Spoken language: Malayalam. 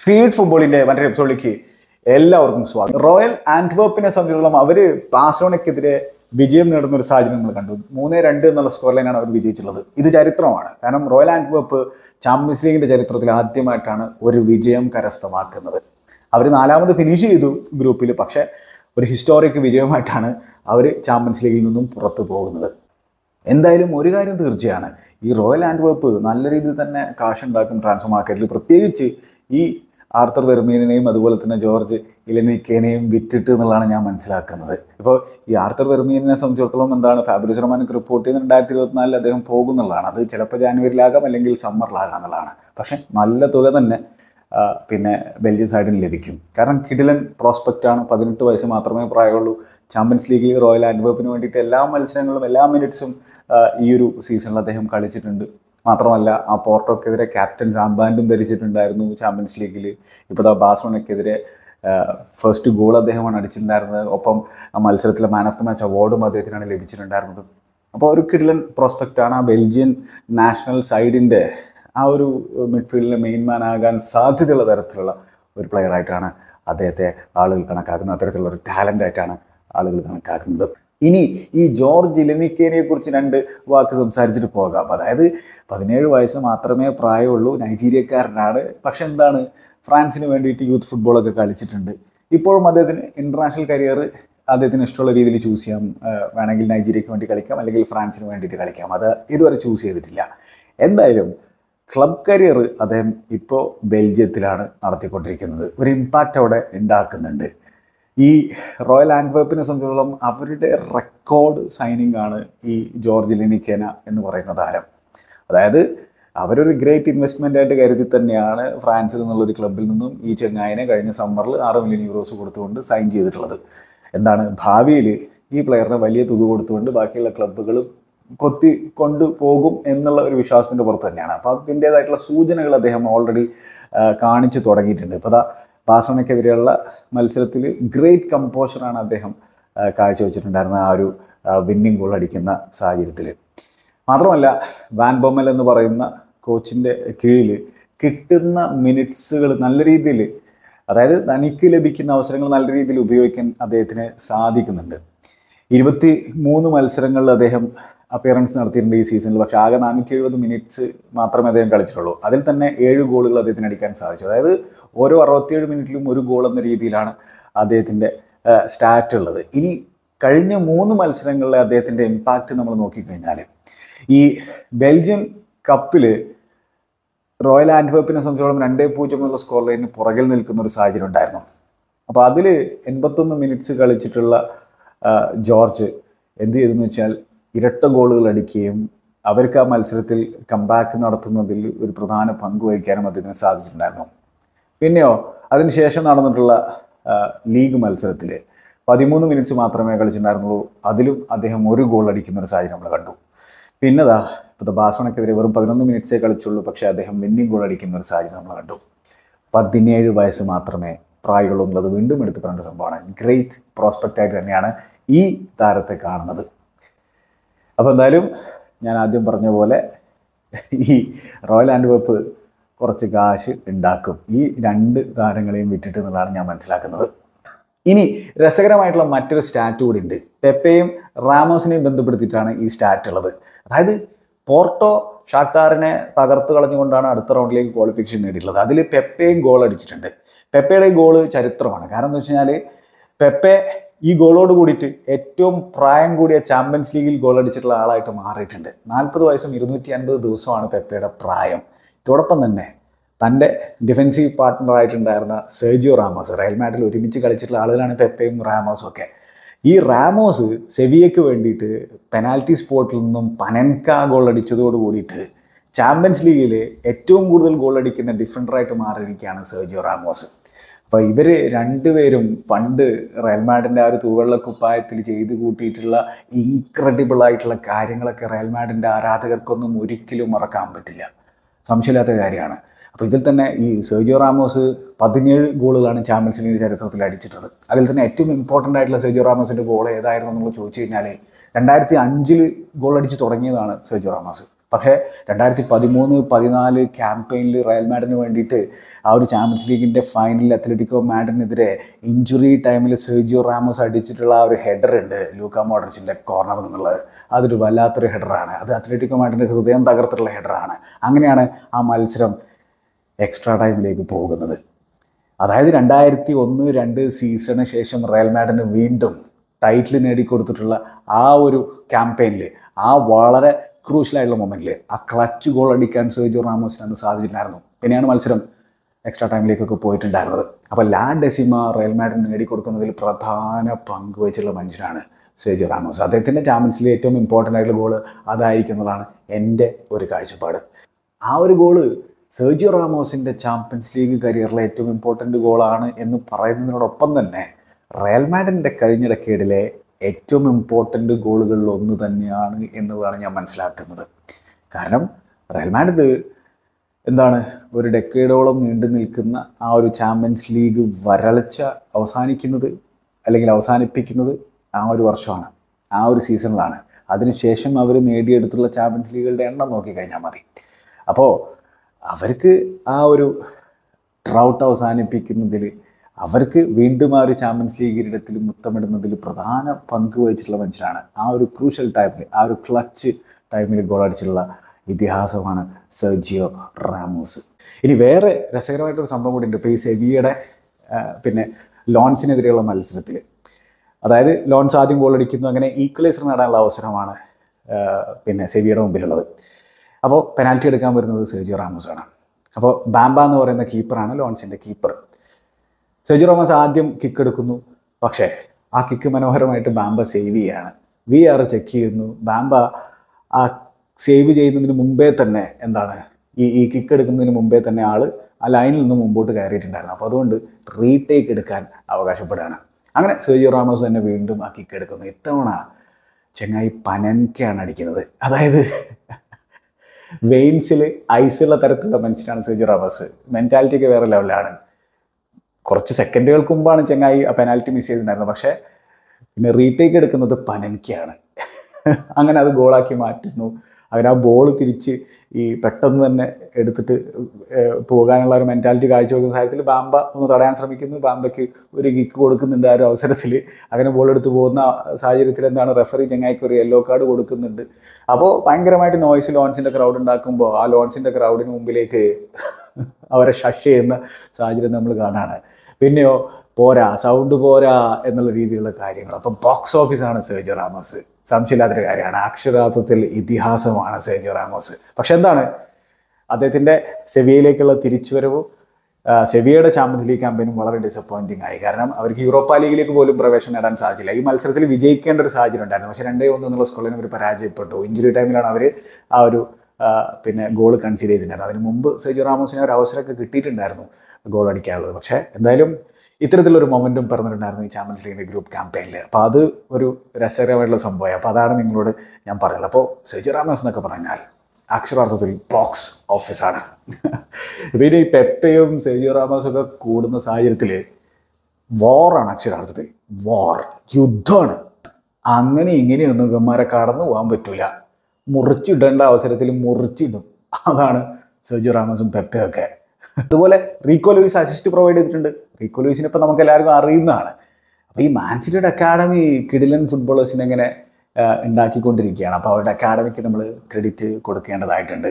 സ്പീഡ് ഫുട്ബോളിന്റെ മറ്റൊരു എപ്പിസോഡിലേക്ക് എല്ലാവർക്കും സ്വാഗതം. റോയൽ ആന്റ്വേർപ്പിനെ സംബന്ധിച്ചിടത്തോളം അവർ പാസോണയ്ക്കെതിരെ വിജയം നേടുന്ന ഒരു സാഹചര്യം നമ്മൾ കണ്ടു. മൂന്ന് രണ്ട് എന്നുള്ള സ്കോർ ലൈനാണ് അവർ വിജയിച്ചുള്ളത് ഇത് ചരിത്രമാണ്. കാരണം റോയൽ ആന്റ്വേർപ്പ് ചാമ്പ്യൻസ് ലീഗിന്റെ ചരിത്രത്തിൽ ആദ്യമായിട്ടാണ് ഒരു വിജയം കരസ്ഥമാക്കുന്നത്. അവർ നാലാമത് ഫിനിഷ് ചെയ്തു ഗ്രൂപ്പിൽ പക്ഷേ ഒരു ഹിസ്റ്റോറിക് വിജയമായിട്ടാണ് അവർ ചാമ്പ്യൻസ് ലീഗിൽ നിന്നും പുറത്തു പോകുന്നത്. എന്തായാലും ഒരു കാര്യം തീർച്ചയാണ്. ഈ റോയൽ ആൻഡ്വേർപ്പ് നല്ല രീതിയിൽ തന്നെ കാശുണ്ടാക്കും ട്രാൻസ്ഫർ മാർക്കറ്റിൽ പ്രത്യേകിച്ച് ഈ ആർത്തർ വെർമീനെയും അതുപോലെ തന്നെ ജോർജ് ഇലനിക്കേനെയും വിറ്റിട്ട് എന്നുള്ളതാണ് ഞാൻ മനസ്സിലാക്കുന്നത്. ഇപ്പോൾ ഈ ആർത്തർ വെർമീനെ സംബന്ധിച്ചിടത്തോളം എന്താണ് ഫാബ്രിസ് റൊമാനൊക്കെ റിപ്പോർട്ട് ചെയ്യുന്ന രണ്ടായിരത്തി ഇരുപത്തിനാലിൽ അദ്ദേഹം പോകുന്നുള്ളതാണ്. അത് ചിലപ്പോൾ ജാനുവരിയിലാകാം അല്ലെങ്കിൽ സമ്മറിലാകാം എന്നുള്ളതാണ്. പക്ഷേ നല്ല തുക തന്നെ പിന്നെ ബെൽജിയം സൈഡിന് ലഭിക്കും. കാരണം കിഡിലൻ ആണ്. പതിനെട്ട് വയസ്സ് മാത്രമേ പ്രായമുള്ളൂ. ചാമ്പ്യൻസ് ലീഗിൽ റോയൽ ആൻഡ്വേപ്പിന് വേണ്ടിയിട്ട് എല്ലാ മത്സരങ്ങളും എല്ലാ മിനിറ്റ്സും ഈ ഒരു സീസണിൽ അദ്ദേഹം കളിച്ചിട്ടുണ്ട്. മാത്രമല്ല ആ പോർട്ടോക്കെതിരെ ക്യാപ്റ്റൻ സാമ്പാൻഡും ധരിച്ചിട്ടുണ്ടായിരുന്നു ചാമ്പ്യൻസ് ലീഗിൽ. ഇപ്പോൾ ആ ബാസോണക്കെതിരെ ഫസ്റ്റ് ഗോൾ അദ്ദേഹമാണ് അടിച്ചിട്ടുണ്ടായിരുന്നത്. ഒപ്പം ആ മത്സരത്തിലെ മാൻ ഓഫ് ദ മാച്ച് അവാർഡും അദ്ദേഹത്തിനാണ് ലഭിച്ചിട്ടുണ്ടായിരുന്നത്. അപ്പോൾ ഒരു കിഡിലൻ പ്രോസ്പെക്റ്റാണ് ആ ബെൽജിയൻ നാഷണൽ സൈഡിന്റെ ആ ഒരു മിഡ്ഫീൽഡിലെ മെയിൻ മാൻ ആകാൻ സാധ്യതയുള്ള തരത്തിലുള്ള ഒരു പ്ലെയറായിട്ടാണ് അദ്ദേഹത്തെ ആളുകൾ കണക്കാക്കുന്നത്. അത്തരത്തിലുള്ള ഒരു ടാലന്റായിട്ടാണ് ആളുകൾ കണക്കാക്കുന്നത്. ഇനി ഈ ജോർജ് ഇലനിക്കേനെ കുറിച്ച് രണ്ട് വാക്ക് സംസാരിച്ചിട്ട് പോകാം. അതായത് പതിനേഴ് വയസ്സ് മാത്രമേ പ്രായമുള്ളൂ നൈജീരിയക്കാരനാണ്. പക്ഷെ എന്താണ് ഫ്രാൻസിന് വേണ്ടിയിട്ട് യൂത്ത് ഫുട്ബോളൊക്കെ കളിച്ചിട്ടുണ്ട്. ഇപ്പോഴും അദ്ദേഹത്തിന് ഇന്റർനാഷണൽ കരിയർ അദ്ദേഹത്തിന് ഇഷ്ടമുള്ള രീതിയിൽ ചൂസ് ചെയ്യാം. വേണമെങ്കിൽ നൈജീരിയക്ക് വേണ്ടി കളിക്കാം അല്ലെങ്കിൽ ഫ്രാൻസിന് വേണ്ടിയിട്ട് കളിക്കാം. അത് ഇതുവരെ ചൂസ് ചെയ്തിട്ടില്ല. എന്തായാലും ക്ലബ് കരിയർ അദ്ദേഹം ഇപ്പോൾ ബെൽജിയത്തിലാണ് നടത്തിക്കൊണ്ടിരിക്കുന്നത്. ഒരു ഇമ്പാക്റ്റ് അവിടെ ഉണ്ടാക്കുന്നുണ്ട്. ഈ റോയൽ ആൻഡ്വേപ്പിനെ സംബന്ധിച്ചിടത്തോളം അവരുടെ റെക്കോർഡ് സൈനിങ് ആണ് ഈ ജോർജ് ലിനിക്കേന എന്ന് പറയുന്ന താരം. അതായത് അവരൊരു ഗ്രേറ്റ് ഇൻവെസ്റ്റ്മെന്റ് ആയിട്ട് കരുതി തന്നെയാണ് ഫ്രാൻസിൽ നിന്നുള്ളൊരു ക്ലബിൽ നിന്നും ഈ ചെങ്ങായനെ കഴിഞ്ഞ സമ്മറിൽ ആറ് മില്യൺ യൂറോസ് കൊടുത്തുകൊണ്ട് സൈൻ ചെയ്തിട്ടുള്ളത്. എന്താണ്? ഭാവിയിൽ ഈ പ്ലെയറിന് വലിയ തുക കൊടുത്തുകൊണ്ട് ബാക്കിയുള്ള ക്ലബുകളും കൊത്തി കൊണ്ടുപോകും എന്നുള്ള ഒരു വിശ്വാസത്തിന്റെ പുറത്ത് തന്നെയാണ്. അപ്പോൾ അതിന്റേതായിട്ടുള്ള സൂചനകൾ അദ്ദേഹം ഓൾറെഡി കാണിച്ചു തുടങ്ങിയിട്ടുണ്ട്. ഇപ്പോൾ അതാ ബാസോണയ്ക്കെതിരെയുള്ള മത്സരത്തിൽ ഗ്രേറ്റ് കമ്പോഷറാണ് അദ്ദേഹം കാഴ്ചവെച്ചിട്ടുണ്ടായിരുന്നത് കാഴ്ചവെച്ചിട്ടുണ്ടായിരുന്ന ആ ഒരു വിന്നിംഗ് ഗോൾ അടിക്കുന്ന സാഹചര്യത്തിൽ. മാത്രമല്ല വാൻ ബോമൽ എന്ന് പറയുന്ന കോച്ചിന്റെ കീഴിൽ കിട്ടുന്ന മിനിറ്റ്സുകൾ നല്ല രീതിയിൽ അതായത് തനിക്ക് ലഭിക്കുന്ന അവസരങ്ങൾ നല്ല രീതിയിൽ ഉപയോഗിക്കാൻ അദ്ദേഹത്തിന് സാധിക്കുന്നുണ്ട്. ഇരുപത്തി മൂന്ന് മത്സരങ്ങളിൽ അദ്ദേഹം അപ്പിയറൻസ് നടത്തിയിട്ടുണ്ട് ഈ സീസണിൽ പക്ഷെ ആകെ നാനൂറ്റി എഴുപത് മിനിറ്റ്സ് മാത്രമേ അദ്ദേഹം കളിച്ചിട്ടുള്ളൂ. അതിൽ തന്നെ ഏഴ് ഗോളുകൾ അദ്ദേഹത്തിന് അടിക്കാൻ സാധിച്ചു. അതായത് ഓരോ അറുപത്തിയേഴ് മിനിറ്റിലും ഒരു ഗോൾ എന്ന രീതിയിലാണ് അദ്ദേഹത്തിന്റെ സ്റ്റാറ്റ് ഉള്ളത്. ഇനി കഴിഞ്ഞ മൂന്ന് മത്സരങ്ങളിലെ അദ്ദേഹത്തിന്റെ ഇമ്പാക്റ്റ് നമ്മൾ നോക്കിക്കഴിഞ്ഞാൽ ഈ ബെൽജിയം കപ്പിൽ റോയൽ ആൻഡ്വേപ്പിനെ സംബന്ധിച്ചോളം രണ്ടേ പൂജ്യം എന്നുള്ള സ്കോർ ലൈനിന് പുറകിൽ നിൽക്കുന്ന ഒരു സാഹചര്യം ഉണ്ടായിരുന്നു. അപ്പോൾ അതിൽ എൺപത്തൊന്ന് മിനിറ്റ്സ് കളിച്ചിട്ടുള്ള ജോർജ് എന്ത് ചെയ്തെന്ന് വെച്ചാൽ ഇരട്ട ഗോളുകൾ അടിക്കുകയും അവർക്ക് ആ മത്സരത്തിൽ കംബാക്ക് നടത്തുന്നതിൽ ഒരു പ്രധാന പങ്ക് വഹിക്കാനും അദ്ദേഹത്തിന് സാധിച്ചിട്ടുണ്ടായിരുന്നു. പിന്നെയോ അതിനുശേഷം നടന്നിട്ടുള്ള ലീഗ് മത്സരത്തിൽ പതിമൂന്ന് മിനിറ്റ്സ് മാത്രമേ കളിച്ചിട്ടുണ്ടായിരുന്നുള്ളൂ. അതിലും അദ്ദേഹം ഒരു ഗോൾ അടിക്കുന്ന ഒരു സാഹചര്യം നമ്മൾ കണ്ടു. പിന്നതാ ഇപ്പോൾ ബാസ്വണക്കെതിരെ വെറും പതിനൊന്ന് മിനിറ്റ്സേ കളിച്ചുള്ളൂ. പക്ഷേ അദ്ദേഹം വിന്നിംഗ് ഗോൾ അടിക്കുന്ന ഒരു സാഹചര്യം നമ്മൾ കണ്ടു. പതിനേഴ് വയസ്സ് മാത്രമേ പ്രായമുള്ളൂ എന്നുള്ളത് വീണ്ടും എടുത്ത് പറയേണ്ട സംഭവമാണ്. ഗ്രേറ്റ് പ്രോസ്പെക്റ്റ് ആയിട്ട് തന്നെയാണ് ഈ താരത്തെ കാണുന്നത്. അപ്പോൾ എന്തായാലും ഞാൻ ആദ്യം പറഞ്ഞ പോലെ ഈ റോയൽ ആൻഡ് വെപ്പ് കുറച്ച് കാശ് ഉണ്ടാക്കും. ഈ രണ്ട് താരങ്ങളെയും വിറ്റിട്ട് എന്നുള്ളതാണ് ഞാൻ മനസ്സിലാക്കുന്നത്. ഇനി രസകരമായിട്ടുള്ള മറ്റൊരു സ്റ്റാറ്റ് കൂടി ഉണ്ട്. പെപ്പയും റാമോസിനെയും ബന്ധപ്പെടുത്തിയിട്ടാണ് ഈ സ്റ്റാറ്റ് ഉള്ളത്. അതായത് പോർട്ടോ ഷാക്ടാറിനെ തകർത്ത് കളഞ്ഞുകൊണ്ടാണ് അടുത്ത റൗണ്ടിലേക്ക് ക്വാളിഫിക്കേഷൻ നേടിയിട്ടുള്ളത്. അതിൽ പെപ്പയും ഗോൾ അടിച്ചിട്ടുണ്ട്. പെപ്പയുടെ ഗോൾ ചരിത്രമാണ്. കാരണം എന്താ വെച്ച് കഴിഞ്ഞാൽ പെപ്പെ ഈ ഗോളോട് കൂടിയിട്ട് ഏറ്റവും പ്രായം കൂടിയ ചാമ്പ്യൻസ് ലീഗിൽ ഗോൾ അടിച്ചിട്ടുള്ള ആളായിട്ട് മാറിയിട്ടുണ്ട്. നാൽപ്പത് വയസ്സും ഇരുന്നൂറ്റി അൻപത് ദിവസമാണ് പെപ്പയുടെ പ്രായം. ഇതോടൊപ്പം തന്നെ തന്റെ ഡിഫെൻസീവ് പാർട്ട്ണറായിട്ടുണ്ടായിരുന്ന സെർജിയോ റാമോസ് റയൽ മാഡിൽ ഒരുമിച്ച് കളിച്ചിട്ടുള്ള ആളുകളാണ് പെപ്പയും റാമോസും ഒക്കെ. ഈ റാമോസ് സെവിയയ്ക്ക് വേണ്ടിയിട്ട് പെനാൽറ്റി സ്പോട്ടിൽ നിന്നും പനൻക ഗോൾ അടിച്ചതോട് കൂടിയിട്ട് ചാമ്പ്യൻസ് ലീഗിൽ ഏറ്റവും കൂടുതൽ ഗോൾ അടിക്കുന്ന ഡിഫൻഡറായിട്ട് മാറിയിരിക്കുകയാണ് സെർജിയോ റാമോസ് അപ്പോൾ ഇവർ രണ്ടുപേരും പണ്ട് റയൽ മാഡിന്റെ ആ ഒരു തൂവെള്ള കുപ്പായത്തിൽ ചെയ്തു കൂട്ടിയിട്ടുള്ള ഇൻക്രെഡിബിൾ ആയിട്ടുള്ള കാര്യങ്ങളൊക്കെ റയൽ മാഡിന്റെ ആരാധകർക്കൊന്നും ഒരിക്കലും മറക്കാൻ പറ്റില്ല. സംശയമില്ലാത്ത കാര്യമാണ്. അപ്പോൾ ഇതിൽ തന്നെ ഈ സെർജിയോ റാമോസ് പതിനേഴ് ഗോളുകളാണ് ചാമ്പ്യൻസ് ലീഗ് ചരിത്രത്തിൽ അടിച്ചിട്ടുള്ളത്. അതിൽ തന്നെ ഏറ്റവും ഇമ്പോർട്ടന്റ് ആയിട്ടുള്ള സെർജിയോ റാമോസിന്റെ ഗോൾ ഏതായിരുന്നു നമ്മൾ ചോദിച്ചു കഴിഞ്ഞാൽ രണ്ടായിരത്തി അഞ്ചിൽ ഗോൾ അടിച്ച് തുടങ്ങിയതാണ് സെർജിയോ റാമോസ്. പക്ഷേ രണ്ടായിരത്തി പതിമൂന്ന് പതിനാല് ക്യാമ്പയിനിൽ റയൽ മാഡിന് വേണ്ടിയിട്ട് ആ ഒരു ചാമ്പ്യൻസ് ലീഗിന്റെ ഫൈനലിൽ അത്ലറ്റിക്കോ മാഡിനെതിരെ ഇഞ്ചുറി ടൈമിൽ സെർജിയോ റാമോസ് അടിച്ചിട്ടുള്ള ആ ഒരു ഹെഡർ ഉണ്ട് ലൂക്ക മോഡ്രിച്ചിന്റെ കോർണർ എന്നുള്ളത് അതൊരു വല്ലാത്തൊരു ഹെഡറാണ് അത് അത്ലറ്റിക്കോ മാഡിന്റെ ഹൃദയം തകർത്തിട്ടുള്ള ഹെഡറാണ് അങ്ങനെയാണ് ആ മത്സരം എക്സ്ട്രാ ടൈമിലേക്ക് പോകുന്നത്. അതായത് രണ്ടായിരത്തി ഒന്ന് രണ്ട് സീസണിന് ശേഷം റയൽ മാഡിന് വീണ്ടും ടൈറ്റിൽ നേടിക്കൊടുത്തിട്ടുള്ള ആ ഒരു ക്യാമ്പയിനിൽ ആ വളരെ ക്രൂഷ്യലായിട്ടുള്ള മൊമെന്റിൽ ആ ക്ലച്ച് ഗോൾ അടിക്കാൻ സെർജിയോ റാമോസിന് അന്ന് സാധിച്ചിട്ടുണ്ടായിരുന്നു. പിന്നെയാണ് മത്സരം എക്സ്ട്രാ ടൈമിലേക്കൊക്കെ പോയിട്ടുണ്ടായിരുന്നത്. അപ്പോൾ ലാ ഡെസിമ റയൽ മാഡിന് നേടിക്കൊടുക്കുന്നതിൽ പ്രധാന പങ്ക് വഹിച്ചുള്ള മനുഷ്യനാണ് സെർജിയോ റാമോസ് അദ്ദേഹത്തിന്റെ ചാമ്പ്യൻസ് ലീഗ് ഏറ്റവും ഇമ്പോർട്ടന്റ് ആയിട്ടുള്ള ഗോൾ അതായിരിക്കുന്നതാണ് എന്റെ ഒരു കാഴ്ചപ്പാട്. ആ ഒരു ഗോൾ സെർജിയോ റാമോസിന്റെ ചാമ്പ്യൻസ് ലീഗ് കരിയറിലെ ഏറ്റവും ഇമ്പോർട്ടന്റ് ഗോളാണ് എന്ന് പറയുന്നതിനോടൊപ്പം തന്നെ റയൽ മാഡിന്റെ കഴിഞ്ഞ ഡെക്കേഡിലെ ഏറ്റവും ഇമ്പോർട്ടന്റ് ഗോളുകളിൽ ഒന്ന് തന്നെയാണ് എന്നുള്ളതാണ് ഞാൻ മനസ്സിലാക്കുന്നത്. കാരണം റയൽ മാഡിഡ് എന്താണ് ഒരു ഡെക്കേഡോളം നീണ്ടു നിൽക്കുന്ന ആ ഒരു ചാമ്പ്യൻസ് ലീഗ് വരൾച്ച അവസാനിക്കുന്നത് അല്ലെങ്കിൽ അവസാനിപ്പിക്കുന്നത് ആ ഒരു വർഷമാണ് ആ ഒരു സീസണിലാണ് അതിനുശേഷം അവർ നേടിയെടുത്തുള്ള ചാമ്പ്യൻസ് ലീഗുകളുടെ എണ്ണം നോക്കിക്കഴിഞ്ഞാൽ മതി. അപ്പോൾ അവർക്ക് ആ ഒരു ട്രൗട്ട് അവസാനിപ്പിക്കുന്നതിൽ അവർക്ക് വീണ്ടും ആ ഒരു ചാമ്പ്യൻസ് ലീഗ് കിരീടത്തിൽ മുത്തമിടുന്നതിൽ പ്രധാന പങ്ക് വഹിച്ചിട്ടുള്ള മനുഷ്യരാണ്. ആ ഒരു ക്രൂഷ്യൽ ടൈമിൽ ആ ഒരു ക്ലച്ച് ടൈമിൽ ഗോൾ അടിച്ചിട്ടുള്ള ഇതിഹാസമാണ് സെർജിയോ റാമോസ്. ഇനി വേറെ രസകരമായിട്ടൊരു സംഭവം കൂടി ഉണ്ട് ഇപ്പോൾ ഈ സെവിയുടെ പിന്നെ ലോൺസിനെതിരെയുള്ള മത്സരത്തിൽ അതായത് ലോൺസ് ആദ്യം ഗോൾ അടിക്കുന്നു അങ്ങനെ ഈക്വലൈസർ നേടാനുള്ള അവസരമാണ് പിന്നെ സെവിയുടെ മുമ്പിലുള്ളത്. അപ്പോൾ പെനാൽറ്റി എടുക്കാൻ വരുന്നത് സെർജിയോ റാമോസ് ആണ് അപ്പോൾ ബാംബ എന്ന് പറയുന്ന കീപ്പറാണ് ലോൺസിന്റെ കീപ്പർ സെർജിയോ റാമോസ് ആദ്യം കിക്ക് എടുക്കുന്നു. പക്ഷേ ആ കിക്ക് മനോഹരമായിട്ട് ബാംബ സേവ് ചെയ്യുകയാണ് വി ആർ ചെക്ക് ചെയ്യുന്നു. ബാംബ ആ സേവ് ചെയ്യുന്നതിന് മുമ്പേ തന്നെ എന്താണ്? ഈ ഈ കിക്ക് എടുക്കുന്നതിന് മുമ്പേ തന്നെ ആൾ ആ ലൈനിൽ നിന്ന് മുമ്പോട്ട് കയറിയിട്ടുണ്ടായിരുന്നു. അപ്പോൾ അതുകൊണ്ട് റീടേക്ക് എടുക്കാൻ അവകാശപ്പെടുകയാണ്. അങ്ങനെ സെർജിയോ റാമോസ് തന്നെ വീണ്ടും ആ കിക്ക് എടുക്കുന്നു. ഇത്തവണ ചെങ്ങായി പനൻകെയാണ് അടിക്കുന്നത്. അതായത് വെയിൻസിൽ ഐസുള്ള തരത്തിലുള്ള മനുഷ്യനാണ് സെർജിയോ റാമോസ്. മെന്റാലിറ്റി ഒക്കെ വേറെ ലെവലാണ് കുറച്ച് സെക്കൻഡുകൾക്ക് മുമ്പാണ് ചെങ്ങായി ആ പെനാൽറ്റി മിസ് ചെയ്തിട്ടുണ്ടായിരുന്നത്. പക്ഷേ പിന്നെ റീടേക്ക് എടുക്കുന്നത് പനൻക്കിയാണ് അങ്ങനെ അത് ഗോളാക്കി മാറ്റുന്നു. അവർ ആ ബോൾ തിരിച്ച് ഈ പെട്ടെന്ന് തന്നെ എടുത്തിട്ട് പോകാനുള്ള ഒരു മെന്റാലിറ്റി കാഴ്ചവെക്കുന്ന സാഹചര്യത്തിൽ ബാംബ ഒന്ന് തടയാൻ ശ്രമിക്കുന്നു. ബാംബയ്ക്ക് ഒരു കിക്ക് കൊടുക്കുന്നുണ്ട് ആ ഒരു അവസരത്തിൽ അങ്ങനെ ബോൾ എടുത്ത് പോകുന്ന സാഹചര്യത്തിൽ എന്താണ്? റെഫറി ചെങ്ങായിക്ക് ഒരു യെല്ലോ കാർഡ് കൊടുക്കുന്നുണ്ട്. അപ്പോൾ ഭയങ്കരമായിട്ട് നോയ്സ് ലോൺസിന്റെ ക്രൗഡ് ഉണ്ടാക്കുമ്പോൾ ആ ലോൺസിന്റെ ക്രൗഡിന് മുമ്പിലേക്ക് അവരെ ഷഷ് ചെയ്യുന്ന സാഹചര്യം നമ്മൾ കാണാണ്. പിന്നെയോ പോരാ സൗണ്ട് പോരാ എന്നുള്ള രീതിയിലുള്ള കാര്യങ്ങൾ. അപ്പം ബോക്സ് ഓഫീസാണ് സെർജിയോ റാമോസ്. സംശയമില്ലാത്തൊരു കാര്യമാണ്. അക്ഷരാർത്ഥത്തിൽ ഇതിഹാസമാണ് സെർജിയോ റാമോസ്. പക്ഷെ എന്താണ്? അദ്ദേഹത്തിന്റെ സെവിയയിലേക്കുള്ള തിരിച്ചുവരവും സെവിയയുടെ ചാമ്പ്യൻസ് ലീഗ് ക്യാമ്പയിനും വളരെ ഡിസപ്പോയിന്റിംഗ് ആയി. കാരണം അവർക്ക് യൂറോപ്പ ലീഗിലേക്ക് പോലും പ്രവേശനം നേടാൻ സാധിച്ചില്ല. ഈ മത്സരത്തിൽ വിജയിക്കേണ്ട ഒരു സാഹചര്യം ഉണ്ടായിരുന്നു. പക്ഷേ രണ്ടേ ഒന്ന് എന്നുള്ള സ്കോളിന് അവർ പരാജയപ്പെട്ടു. ഇഞ്ചുറി ടൈമിലാണ് അവർ ആ ഒരു പിന്നെ ഗോൾ കൺസീഡ് ചെയ്തിട്ടുണ്ടായിരുന്നു അതിന് മുമ്പ് സെജു റാമോസിന് ഒരു അവസരമൊക്കെ കിട്ടിയിട്ടുണ്ടായിരുന്നു ഗോൾ അടിക്കാനുള്ളത്. പക്ഷേ എന്തായാലും ഇത്തരത്തിലൊരു മൊമെന്റും പറഞ്ഞിട്ടുണ്ടായിരുന്നു ഈ ചാമ്പ്യൻസ് ലീഗിന്റെ ഗ്രൂപ്പ് ക്യാമ്പയിനിൽ അപ്പോൾ അത് ഒരു രസകരമായിട്ടുള്ള സംഭവമായി. അപ്പോൾ അതാണ് നിങ്ങളോട് ഞാൻ പറഞ്ഞത്. അപ്പോൾ സെജു റാമോസ് എന്നൊക്കെ പറഞ്ഞാൽ അക്ഷരാർത്ഥത്തിൽ ബോക്സ് ഓഫീസാണ് പിന്നെ ഈ പെപ്പയും സെജു റാമോസും ഒക്കെ കൂടുന്ന സാഹചര്യത്തിൽ വാറാണ് അക്ഷരാർത്ഥത്തിൽ. വാർ യുദ്ധമാണ്. അങ്ങനെ ഇങ്ങനെയൊന്നും ഇവന്മാരെ കടന്നു പോകാൻ പറ്റില്ല മുറിച്ചിടേണ്ട അവസരത്തിൽ മുറിച്ചിടും. അതാണ് സെർജിയോ റാമസും പെപ്പയൊക്കെ അതുപോലെ റീക്കോ ലൂയിസ് അസിസ്റ്റ് പ്രൊവൈഡ് ചെയ്തിട്ടുണ്ട്. റീക്കോ ലൂയിസിനെ ഇപ്പം നമുക്ക് എല്ലാവർക്കും അറിയുന്നതാണ്. അപ്പോൾ ഈ മാൻസിറ്റിയുടെ അക്കാഡമി കിഡിലൻ ഫുട്ബോളേഴ്സിനെ ഇങ്ങനെ ഉണ്ടാക്കിക്കൊണ്ടിരിക്കുകയാണ്. അപ്പോൾ അവരുടെ അക്കാഡമിക്ക് നമ്മൾ ക്രെഡിറ്റ് കൊടുക്കേണ്ടതായിട്ടുണ്ട്.